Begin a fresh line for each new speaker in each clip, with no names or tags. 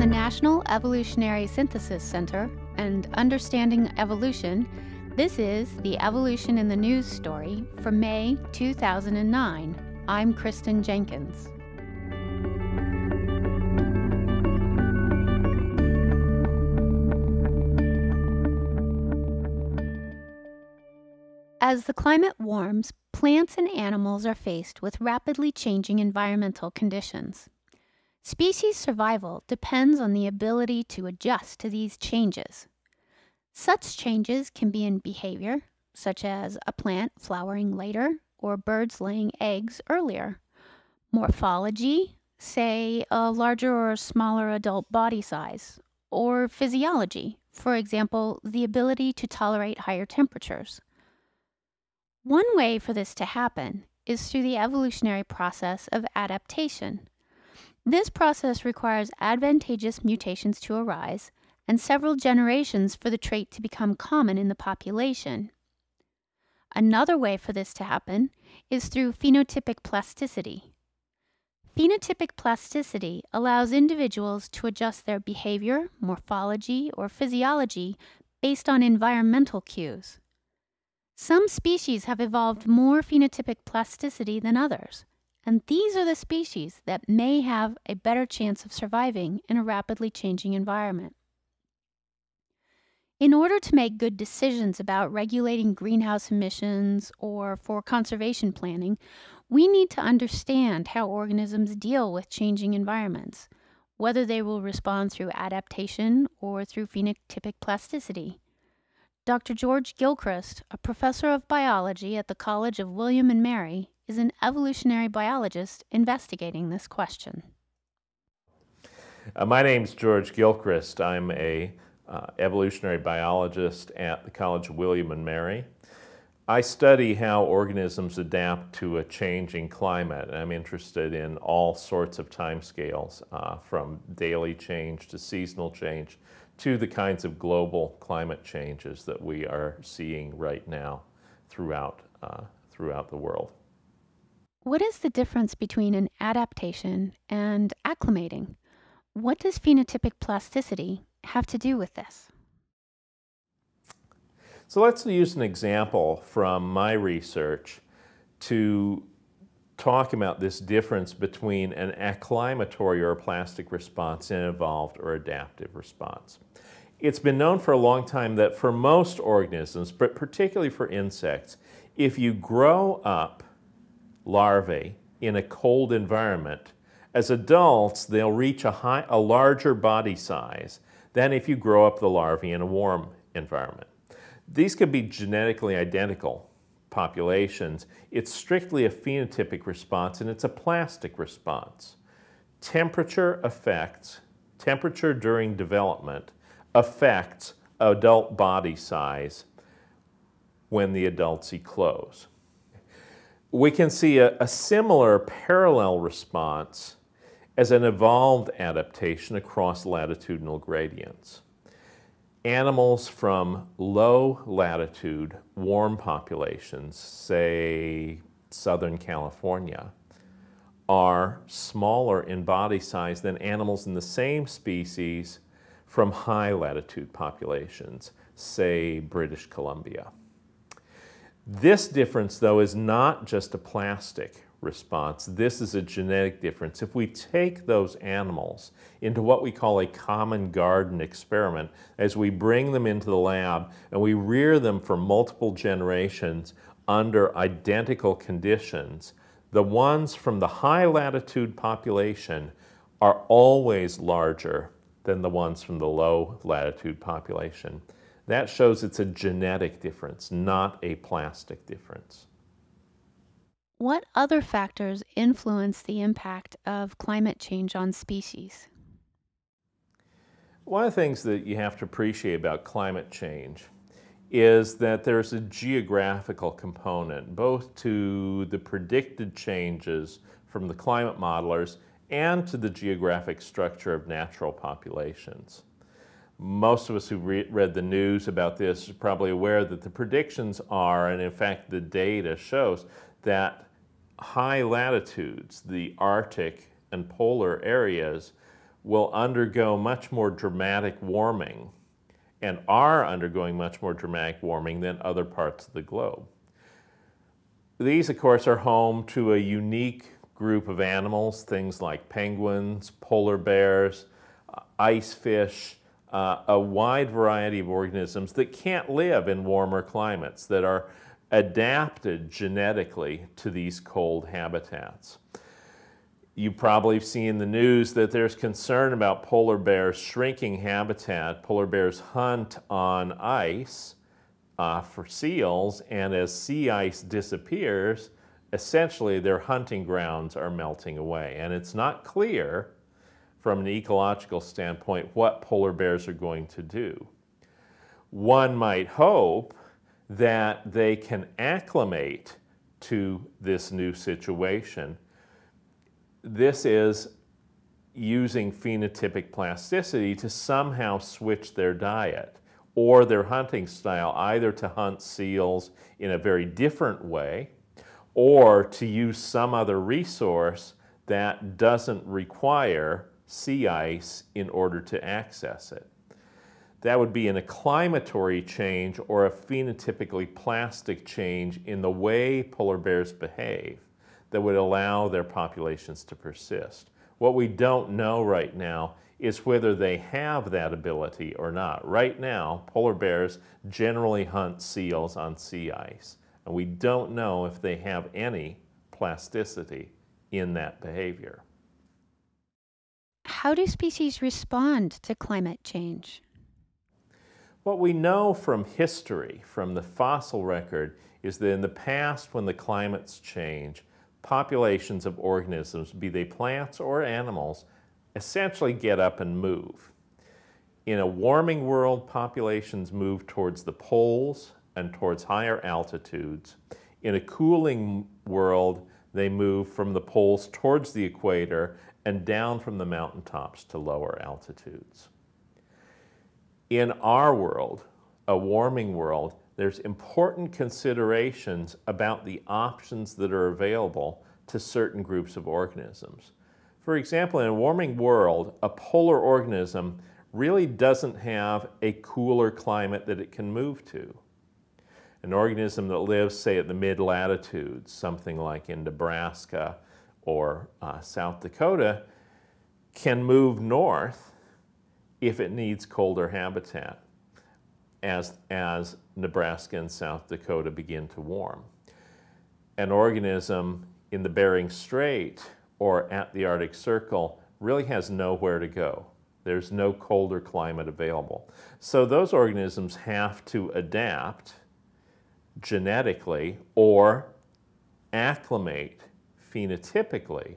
the National Evolutionary Synthesis Center and Understanding Evolution, this is the Evolution in the News story for May 2009. I'm Kristen Jenkins. As the climate warms, plants and animals are faced with rapidly changing environmental conditions. Species survival depends on the ability to adjust to these changes. Such changes can be in behavior, such as a plant flowering later or birds laying eggs earlier. Morphology, say a larger or smaller adult body size. Or physiology, for example, the ability to tolerate higher temperatures. One way for this to happen is through the evolutionary process of adaptation. This process requires advantageous mutations to arise and several generations for the trait to become common in the population. Another way for this to happen is through phenotypic plasticity. Phenotypic plasticity allows individuals to adjust their behavior, morphology, or physiology based on environmental cues. Some species have evolved more phenotypic plasticity than others, and these are the species that may have a better chance of surviving in a rapidly changing environment. In order to make good decisions about regulating greenhouse emissions or for conservation planning, we need to understand how organisms deal with changing environments, whether they will respond through adaptation or through phenotypic plasticity. Dr. George Gilchrist, a professor of biology at the College of William and Mary, is an evolutionary biologist investigating this question.
Uh, my name is George Gilchrist. I'm a uh, evolutionary biologist at the College of William and Mary. I study how organisms adapt to a changing climate. I'm interested in all sorts of timescales, uh, from daily change to seasonal change to the kinds of global climate changes that we are seeing right now throughout, uh, throughout the world.
What is the difference between an adaptation and acclimating? What does phenotypic plasticity have to do with this?
So let's use an example from my research to talk about this difference between an acclimatory or plastic response and an evolved or adaptive response. It's been known for a long time that for most organisms, but particularly for insects, if you grow up larvae in a cold environment, as adults, they'll reach a, high, a larger body size than if you grow up the larvae in a warm environment. These could be genetically identical populations. It's strictly a phenotypic response and it's a plastic response. Temperature affects, temperature during development affects adult body size when the adults eclose. We can see a, a, similar parallel response as an evolved adaptation across latitudinal gradients. Animals from low latitude warm populations, say Southern California, are smaller in body size than animals in the same species from high latitude populations, say British Columbia. This difference, though, is not just a plastic response. This is a genetic difference. If we take those animals into what we call a common garden experiment, as we bring them into the lab and we rear them for multiple generations under identical conditions, the ones from the high latitude population are always larger than the ones from the low latitude population. That shows it's a genetic difference, not a plastic difference.
What other factors influence the impact of climate change on species?
One of the things that you have to appreciate about climate change is that there's a geographical component, both to the predicted changes from the climate modelers and to the geographic structure of natural populations. Most of us who re read the news about this are probably aware that the predictions are, and in fact the data shows, that high latitudes, the Arctic and polar areas, will undergo much more dramatic warming and are undergoing much more dramatic warming than other parts of the globe. These, of course, are home to a unique group of animals, things like penguins, polar bears, ice fish, uh, a wide variety of organisms that can't live in warmer climates, that are adapted genetically to these cold habitats. You probably seen in the news that there's concern about polar bears shrinking habitat. Polar bears hunt on ice uh, for seals, and as sea ice disappears, essentially their hunting grounds are melting away. And it's not clear from an ecological standpoint what polar bears are going to do. One might hope that they can acclimate to this new situation. This is using phenotypic plasticity to somehow switch their diet or their hunting style, either to hunt seals in a very different way or to use some other resource that doesn't require sea ice in order to access it. That would be an acclimatory change or a phenotypically plastic change in the way polar bears behave that would allow their populations to persist. What we don't know right now is whether they have that ability or not. Right now, polar bears generally hunt seals on sea ice, and we don't know if they have any plasticity in that behavior.
How do species respond to climate change?
What we know from history, from the fossil record, is that in the past, when the climates change, populations of organisms, be they plants or animals, essentially get up and move. In a warming world, populations move towards the poles and towards higher altitudes. In a cooling world, they move from the poles towards the equator and down from the mountaintops to lower altitudes. In our world, a warming world, there's important considerations about the options that are available to certain groups of organisms. For example, in a warming world, a polar organism really doesn't have a cooler climate that it can move to. An organism that lives, say, at the mid-latitudes, something like in Nebraska or uh, South Dakota can move north if it needs colder habitat as, as Nebraska and South Dakota begin to warm. An organism in the Bering Strait or at the Arctic Circle really has nowhere to go. There's no colder climate available. So those organisms have to adapt genetically or acclimate phenotypically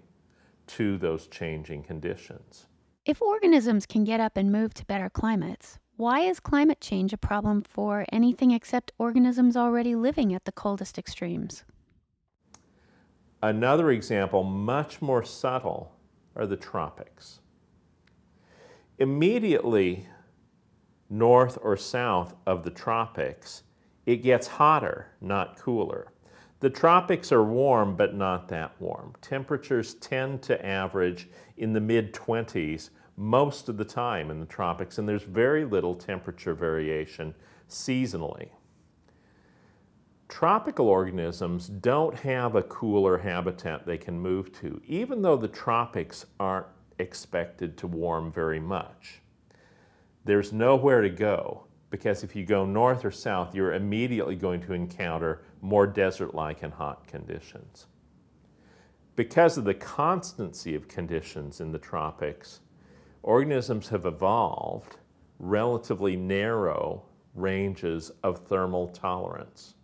to those changing conditions.
If organisms can get up and move to better climates, why is climate change a problem for anything except organisms already living at the coldest extremes?
Another example, much more subtle, are the tropics. Immediately north or south of the tropics, it gets hotter, not cooler. The tropics are warm, but not that warm. Temperatures tend to average in the mid 20s most of the time in the tropics, and there's very little temperature variation seasonally. Tropical organisms don't have a cooler habitat they can move to, even though the tropics aren't expected to warm very much. There's nowhere to go because if you go north or south, you're immediately going to encounter more desert-like and hot conditions. Because of the constancy of conditions in the tropics, organisms have evolved relatively narrow ranges of thermal tolerance.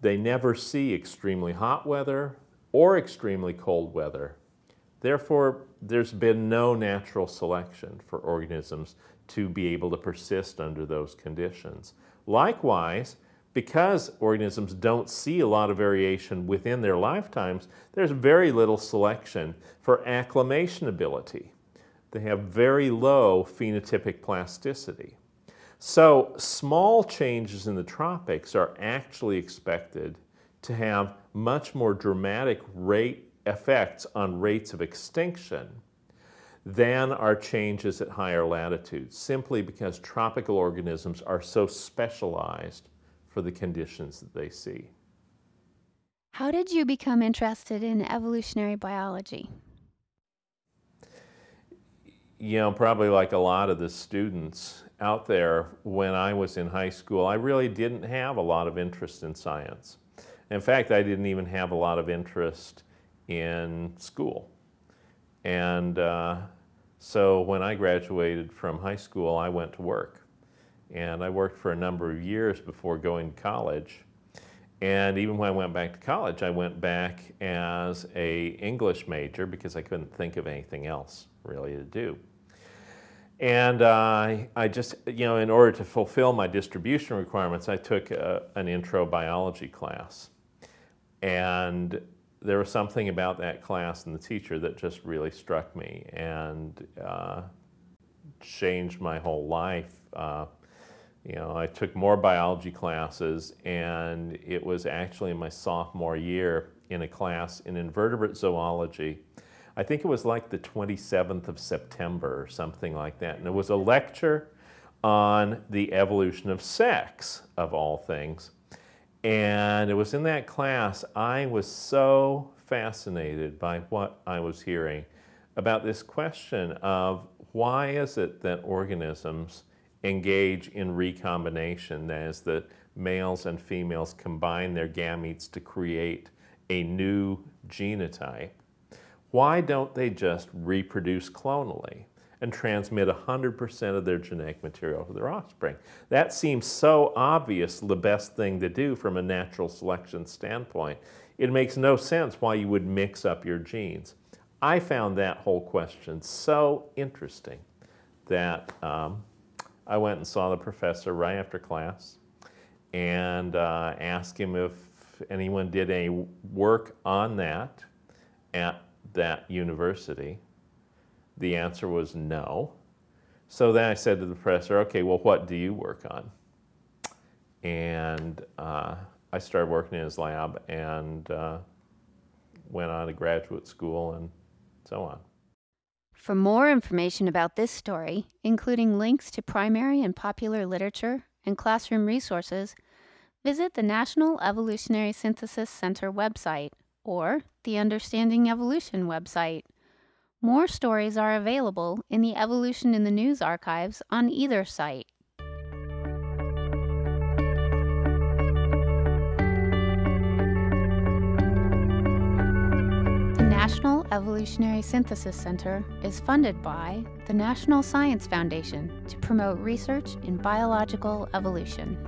They never see extremely hot weather or extremely cold weather. Therefore, there's been no natural selection for organisms to be able to persist under those conditions. Likewise, because organisms don't see a lot of variation within their lifetimes, there's very little selection for acclimation ability. They have very low phenotypic plasticity. So small changes in the tropics are actually expected to have much more dramatic rate effects on rates of extinction than are changes at higher latitudes, simply because tropical organisms are so specialized for the conditions that they see.
How did you become interested in evolutionary biology?
You know, probably like a lot of the students out there, when I was in high school, I really didn't have a lot of interest in science. In fact, I didn't even have a lot of interest in school. And uh, so when I graduated from high school, I went to work. And I worked for a number of years before going to college. And even when I went back to college, I went back as a English major because I couldn't think of anything else really to do. And uh, I just, you know, in order to fulfill my distribution requirements, I took a, an intro biology class. And there was something about that class and the teacher that just really struck me and uh, changed my whole life. Uh, you know, I took more biology classes, and it was actually in my sophomore year in a class in invertebrate zoology. I think it was like the 27th of September or something like that. And it was a lecture on the evolution of sex, of all things. And it was in that class I was so fascinated by what I was hearing about this question of why is it that organisms engage in recombination, that is, that males and females combine their gametes to create a new genotype. Why don't they just reproduce clonally? And transmit 100% of their genetic material to their offspring. That seems so obvious the best thing to do from a natural selection standpoint. It makes no sense why you would mix up your genes. I found that whole question so interesting that um, I went and saw the professor right after class and uh, asked him if anyone did any work on that at that university. The answer was no. So then I said to the professor, okay, well, what do you work on? And uh, I started working in his lab and uh, went on to graduate school and so on.
For more information about this story, including links to primary and popular literature and classroom resources, visit the National Evolutionary Synthesis Center website or the Understanding Evolution website. More stories are available in the Evolution in the News archives on either site. The National Evolutionary Synthesis Center is funded by the National Science Foundation to promote research in biological evolution.